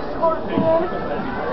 Scorpion.